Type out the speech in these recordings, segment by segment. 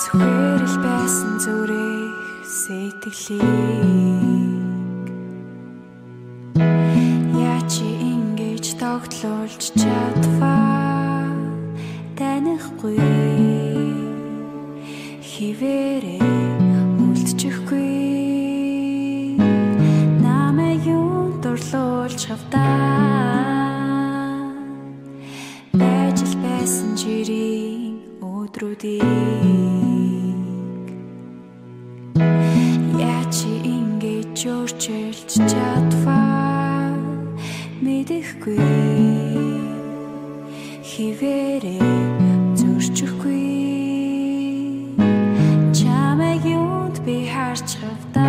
Зүгээр л байсан зүрх сэтгэлийг. Яа чи ингэж тогтлуулж чадваа танихгүй. Хിവэрэ үлдчихгүй. Намайг юу дурлуулж хавтаа? Байж л байсан чирийн өдрүүдийг чи ингэж өөрчилж чадваа мэдэхгүй хിവэрэ зөрчихгүй. Чамайг юунд би харж хавтаа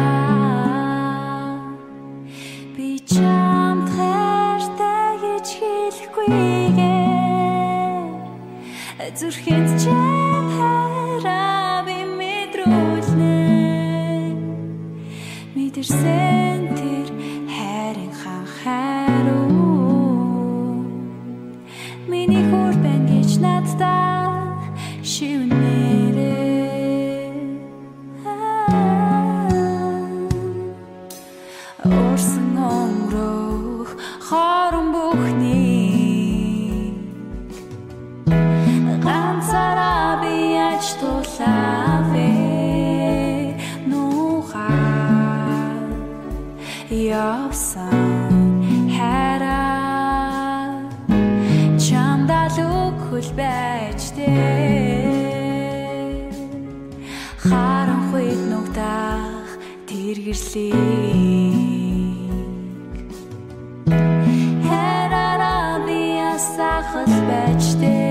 би чамд хайртай гэж хэлэхгүйгээ. Зүрхэнд чам хараа мэдэрсэн тэр хайрын хан хайруу миний хөр бэн гэж надтай шивнэрээ. Орсон өнгөрөх явсан хараа чамдаа лүгхүл байж дээ харанхуй нугдах тэргэрлийг хараараа би асахал байж дээ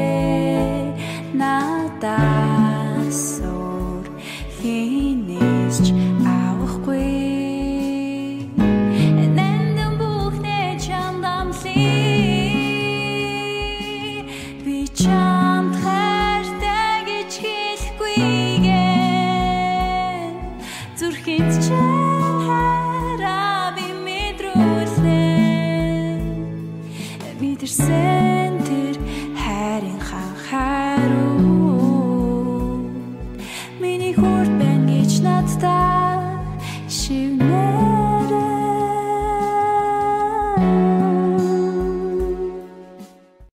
чамд хайртай гэж хэлэхгүйгээ зүрхэнд чам хараа би мэдрүүлнэ мэдэрсэн